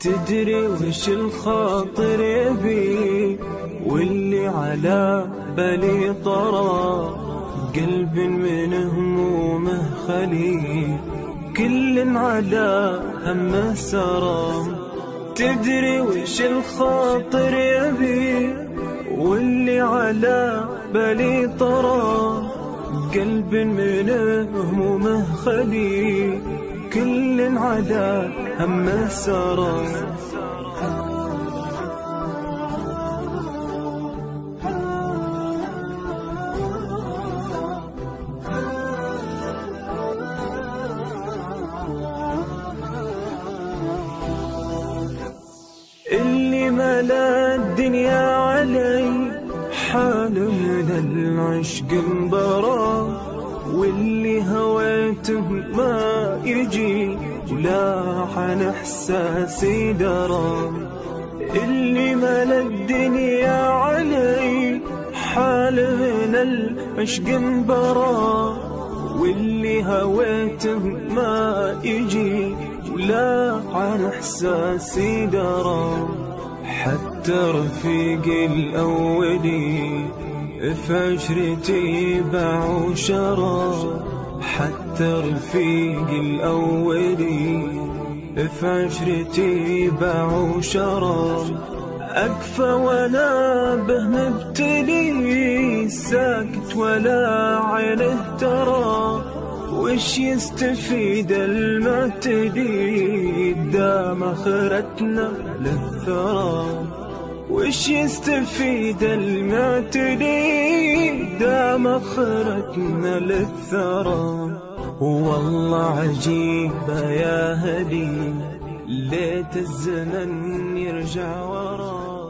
تدري وش الخاطر يبي واللي على بالي طرى. قلب من همومه خلي كل على همه سرى. تدري وش الخاطر يبي واللي على بالي طرى. قلب من همومه خلي كل على همه سرى. اللي ملا الدنيا علي حال من العشق انبرى. واللي هويته ما يجي ولا عن إحساسي درى. اللي ملا الدنيا علي حال من العشق انبرى. واللي هويته ما يجي ولا عن إحساسي درى. حتى رفيقي الاولي في عشرتي باع وشرى حتى رفيقي الاولي في عشرتي باع وشرى أكفى ولا به مبتلي ساكت ولا عينه ترى وش يستفيد المعتدي دام أخرتنا للثرى. وش يستفيد المعتدي دام اخرتنا للثرى. والله عجيبة يا هدي ليت الزمن يرجع ورا